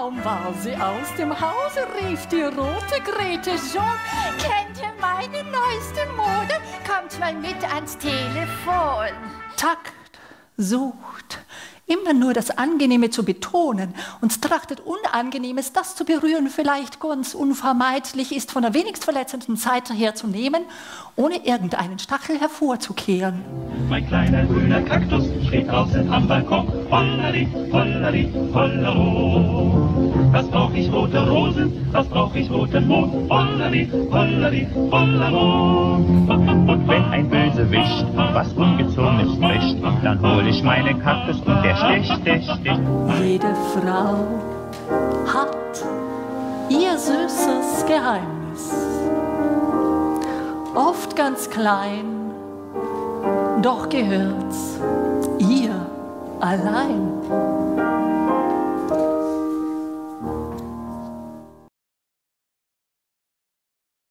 Kaum war sie aus dem Hause, rief die rote Grete schon. Kennt ihr meine neueste Mode? Kommt mal mit ans Telefon. Takt, sucht, immer nur das Angenehme zu betonen und trachtet Unangenehmes, das zu berühren, vielleicht ganz unvermeidlich ist, von der wenigst verletzenden Seite her zu nehmen, ohne irgendeinen Stachel hervorzukehren. Mein kleiner grüner Kaktus steht draußen am Balkon. Hollari, hollari, hollero. Was brauch ich rote Rosen, was brauch ich roten Mond. Hollari, hollari, hollero. Und wenn ein Bösewicht was Ungezogenes spricht, dann hol ich meine Kaktus und der sticht, sticht, sticht. Jede Frau hat ihr süßes Geheimnis. Oft ganz klein, doch gehört's ihr allein.